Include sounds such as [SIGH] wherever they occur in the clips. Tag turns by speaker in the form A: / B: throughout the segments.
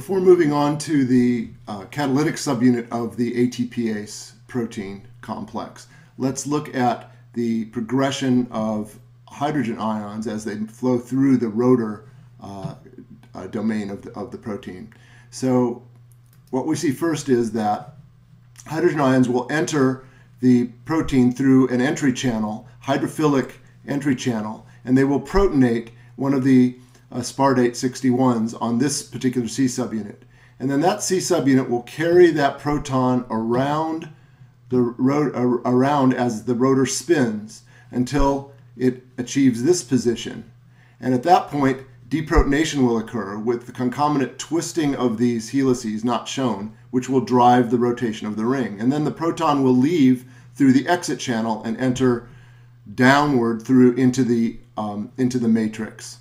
A: before moving on to the uh, catalytic subunit of the ATPase protein complex, let's look at the progression of hydrogen ions as they flow through the rotor uh, uh, domain of the, of the protein. So what we see first is that hydrogen ions will enter the protein through an entry channel, hydrophilic entry channel, and they will protonate one of the uh, aspartate 61s on this particular C subunit. And then that C subunit will carry that proton around the ro- uh, around as the rotor spins until it achieves this position. And at that point, deprotonation will occur with the concomitant twisting of these helices not shown, which will drive the rotation of the ring. And then the proton will leave through the exit channel and enter downward through into the um, into the matrix.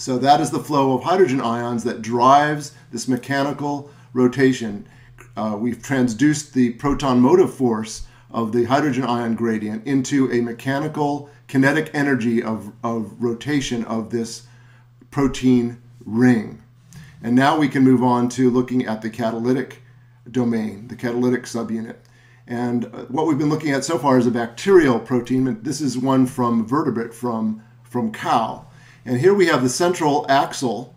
A: So that is the flow of hydrogen ions that drives this mechanical rotation. Uh, we've transduced the proton motive force of the hydrogen ion gradient into a mechanical kinetic energy of, of rotation of this protein ring. And now we can move on to looking at the catalytic domain, the catalytic subunit. And uh, what we've been looking at so far is a bacterial protein. This is one from vertebrate, from, from cow. And here we have the central axle,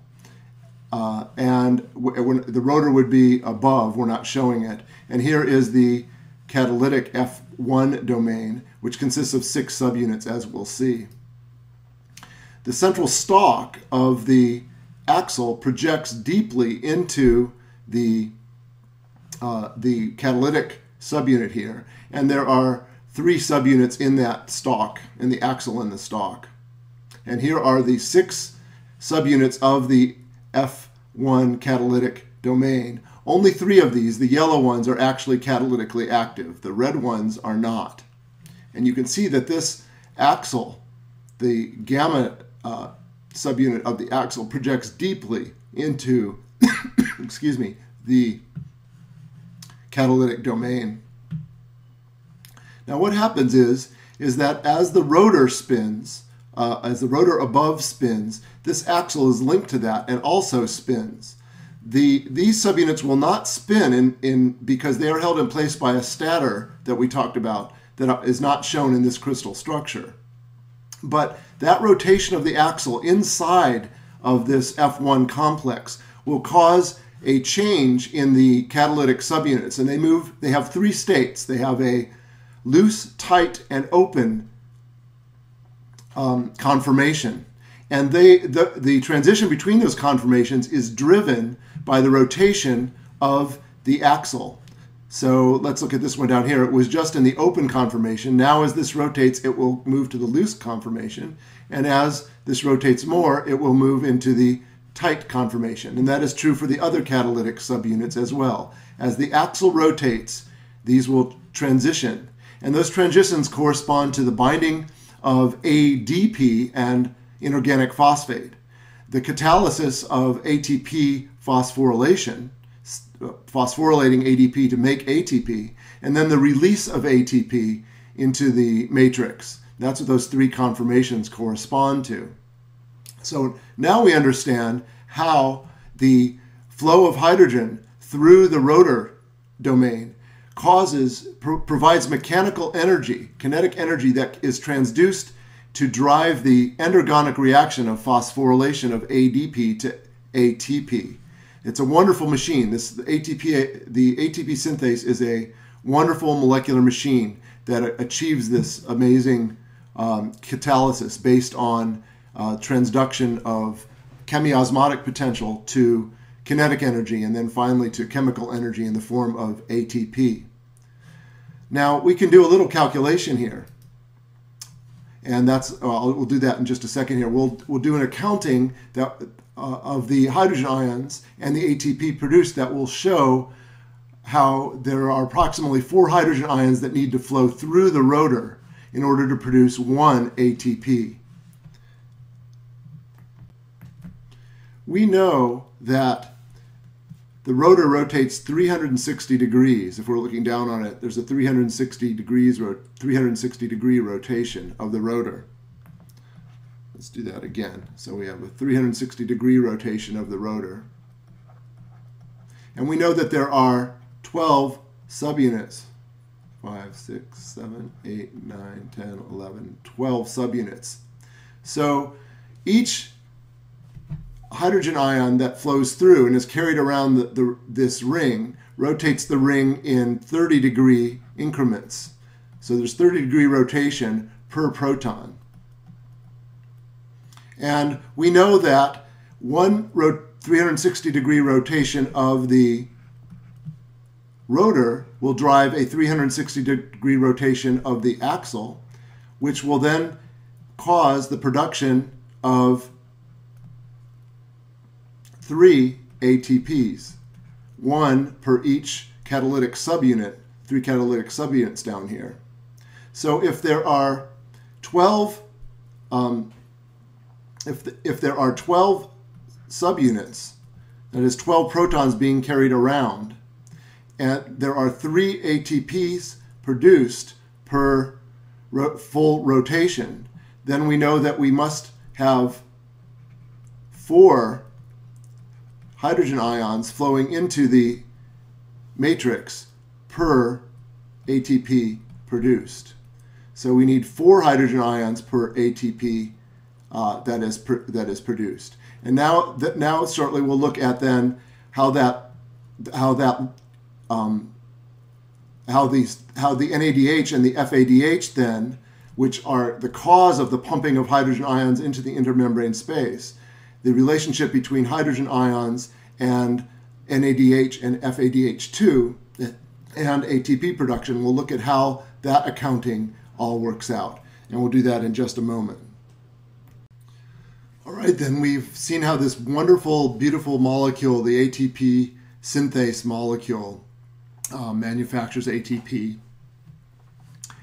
A: uh, and the rotor would be above, we're not showing it. And here is the catalytic F1 domain, which consists of six subunits, as we'll see. The central stalk of the axle projects deeply into the, uh, the catalytic subunit here, and there are three subunits in that stalk, in the axle in the stalk. And here are the six subunits of the F1 catalytic domain. Only three of these, the yellow ones, are actually catalytically active. The red ones are not. And you can see that this axle, the gamma uh, subunit of the axle, projects deeply into, [COUGHS] excuse me, the catalytic domain. Now what happens is, is that as the rotor spins, uh, as the rotor above spins, this axle is linked to that and also spins. The, these subunits will not spin in, in, because they are held in place by a stator that we talked about that is not shown in this crystal structure. But that rotation of the axle inside of this F1 complex will cause a change in the catalytic subunits and they move they have three states they have a loose tight and open um, conformation. And they, the, the transition between those conformations is driven by the rotation of the axle. So let's look at this one down here. It was just in the open conformation. Now as this rotates, it will move to the loose conformation. And as this rotates more, it will move into the tight conformation. And that is true for the other catalytic subunits as well. As the axle rotates, these will transition. And those transitions correspond to the binding of ADP and inorganic phosphate. The catalysis of ATP phosphorylation, phosphorylating ADP to make ATP, and then the release of ATP into the matrix. That's what those three conformations correspond to. So now we understand how the flow of hydrogen through the rotor domain causes provides mechanical energy, kinetic energy that is transduced to drive the endergonic reaction of phosphorylation of ADP to ATP. It's a wonderful machine. This the ATP the ATP synthase is a wonderful molecular machine that achieves this amazing um, catalysis based on uh, transduction of chemiosmotic potential to kinetic energy, and then finally to chemical energy in the form of ATP. Now, we can do a little calculation here. And that's, uh, we'll do that in just a second here. We'll, we'll do an accounting that, uh, of the hydrogen ions and the ATP produced that will show how there are approximately four hydrogen ions that need to flow through the rotor in order to produce one ATP. We know that the rotor rotates 360 degrees. If we're looking down on it, there's a 360 degrees 360 degree rotation of the rotor. Let's do that again. So we have a 360 degree rotation of the rotor. And we know that there are 12 subunits. 5, 6, 7, 8, 9, 10, 11, 12 subunits. So each hydrogen ion that flows through and is carried around the, the, this ring rotates the ring in 30 degree increments. So there's 30 degree rotation per proton. And we know that one 360 degree rotation of the rotor will drive a 360 degree rotation of the axle, which will then cause the production of three ATPs, one per each catalytic subunit, three catalytic subunits down here. So if there are 12, um, if, the, if there are 12 subunits, that is 12 protons being carried around, and there are three ATPs produced per ro full rotation, then we know that we must have four hydrogen ions flowing into the matrix per ATP produced. So we need four hydrogen ions per ATP uh, that is that is produced. And now that now shortly we'll look at then how that how that um, how these how the NADH and the FADH then, which are the cause of the pumping of hydrogen ions into the intermembrane space, the relationship between hydrogen ions and NADH and FADH2 and ATP production. We'll look at how that accounting all works out, and we'll do that in just a moment. All right, then we've seen how this wonderful, beautiful molecule, the ATP synthase molecule, uh, manufactures ATP.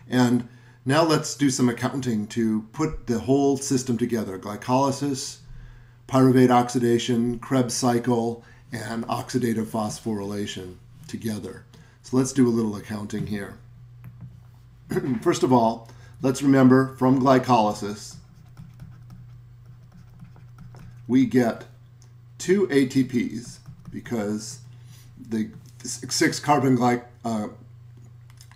A: And now let's do some accounting to put the whole system together glycolysis, pyruvate oxidation, Krebs cycle, and oxidative phosphorylation together. So let's do a little accounting here. [CLEARS THROAT] First of all, let's remember from glycolysis, we get two ATPs because the six carbon gly uh,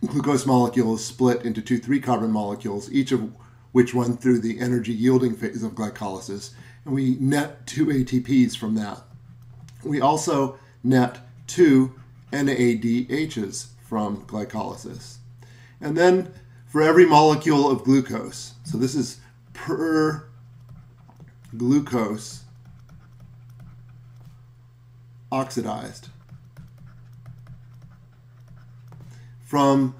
A: glucose molecule is split into two three carbon molecules, each of which run through the energy yielding phase of glycolysis, and we net two ATPs from that. We also net two NADHs from glycolysis. And then for every molecule of glucose, so this is per glucose oxidized from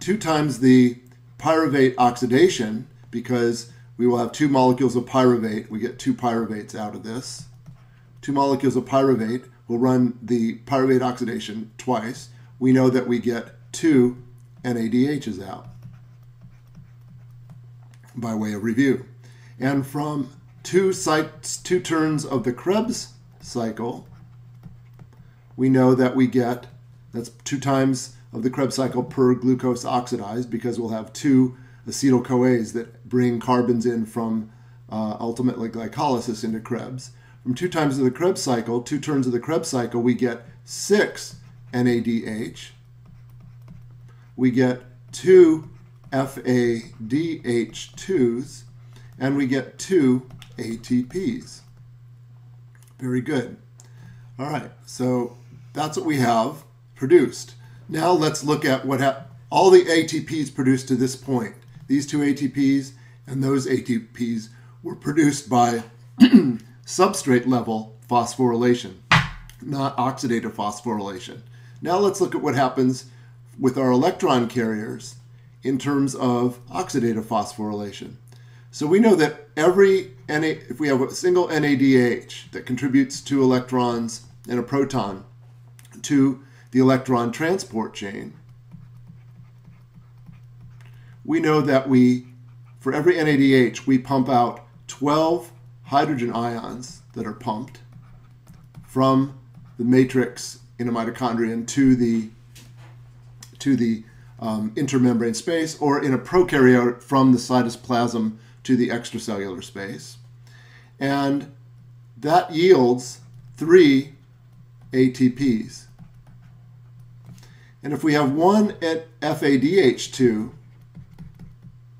A: two times the pyruvate oxidation because we will have two molecules of pyruvate. We get two pyruvates out of this. Two molecules of pyruvate will run the pyruvate oxidation twice. We know that we get two NADHs out by way of review. And from two, sites, two turns of the Krebs cycle, we know that we get, that's two times of the Krebs cycle per glucose oxidized because we'll have two acetyl-CoAs that bring carbons in from uh, ultimately glycolysis into Krebs. From two times of the Krebs cycle, two turns of the Krebs cycle, we get six NADH. We get two FADH2s, and we get two ATPs. Very good. All right, so that's what we have produced. Now let's look at what all the ATPs produced to this point. These two ATPs and those ATPs were produced by [CLEARS THROAT] substrate level phosphorylation, not oxidative phosphorylation. Now let's look at what happens with our electron carriers in terms of oxidative phosphorylation. So we know that every NA, if we have a single NADH that contributes two electrons and a proton, to the electron transport chain, we know that we, for every NADH, we pump out 12 hydrogen ions that are pumped from the matrix in a mitochondrion to the to the um, intermembrane space, or in a prokaryote from the cytoplasm to the extracellular space. And that yields three ATPs. And if we have one at FADH2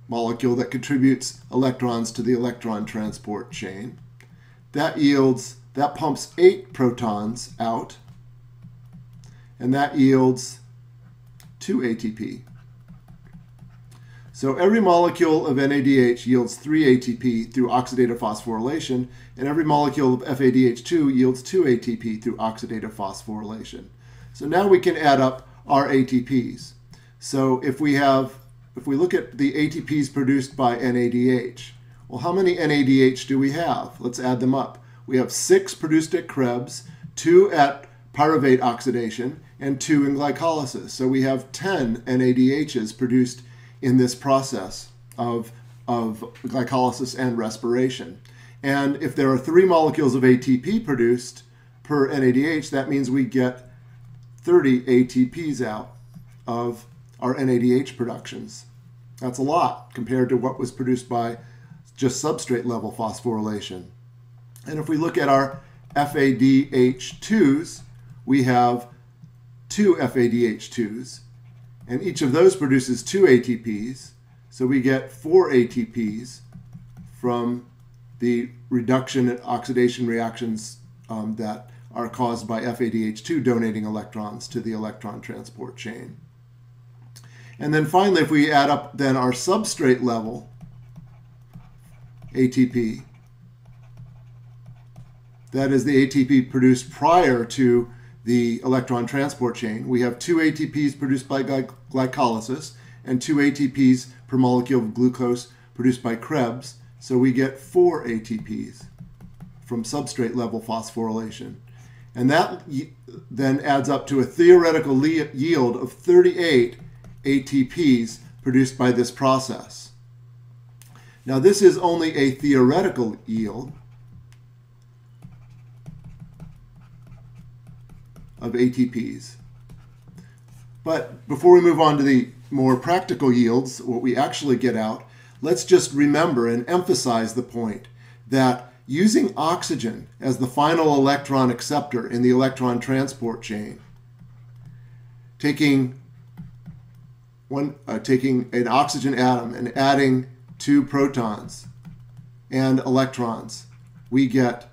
A: molecule that contributes electrons to the electron transport chain, that yields, that pumps eight protons out, and that yields two ATP. So every molecule of NADH yields 3 ATP through oxidative phosphorylation, and every molecule of FADH2 yields 2 ATP through oxidative phosphorylation. So now we can add up our ATPs. So if we have, if we look at the ATPs produced by NADH, well, how many NADH do we have? Let's add them up. We have six produced at Krebs, two at pyruvate oxidation, and two in glycolysis. So we have 10 NADHs produced in this process of, of glycolysis and respiration. And if there are three molecules of ATP produced per NADH, that means we get 30 ATPs out of our NADH productions. That's a lot compared to what was produced by just substrate level phosphorylation. And if we look at our FADH2s, we have two FADH2s and each of those produces two ATPs. So we get four ATPs from the reduction and oxidation reactions um, that are caused by FADH2 donating electrons to the electron transport chain. And then finally, if we add up then our substrate level ATP, that is the ATP produced prior to the electron transport chain. We have two ATPs produced by gly glycolysis and two ATPs per molecule of glucose produced by Krebs. So we get four ATPs from substrate level phosphorylation. And that then adds up to a theoretical yield of 38 ATPs produced by this process. Now this is only a theoretical yield of ATPs. But before we move on to the more practical yields, what we actually get out, let's just remember and emphasize the point that using oxygen as the final electron acceptor in the electron transport chain, taking one, uh, taking an oxygen atom and adding two protons and electrons, we get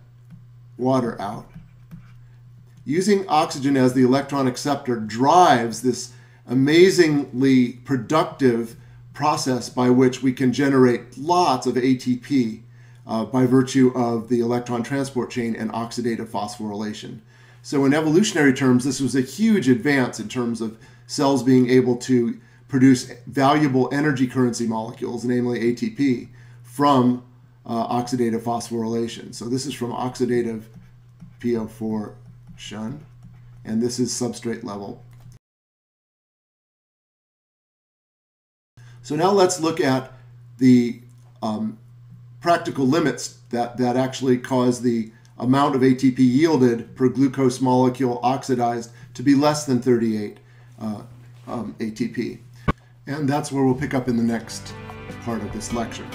A: water out using oxygen as the electron acceptor drives this amazingly productive process by which we can generate lots of ATP uh, by virtue of the electron transport chain and oxidative phosphorylation. So, in evolutionary terms, this was a huge advance in terms of cells being able to produce valuable energy currency molecules, namely ATP, from uh, oxidative phosphorylation. So, this is from oxidative PO4 shun, and this is substrate level. So now let's look at the um, practical limits that, that actually cause the amount of ATP yielded per glucose molecule oxidized to be less than 38 uh, um, ATP. And that's where we'll pick up in the next part of this lecture.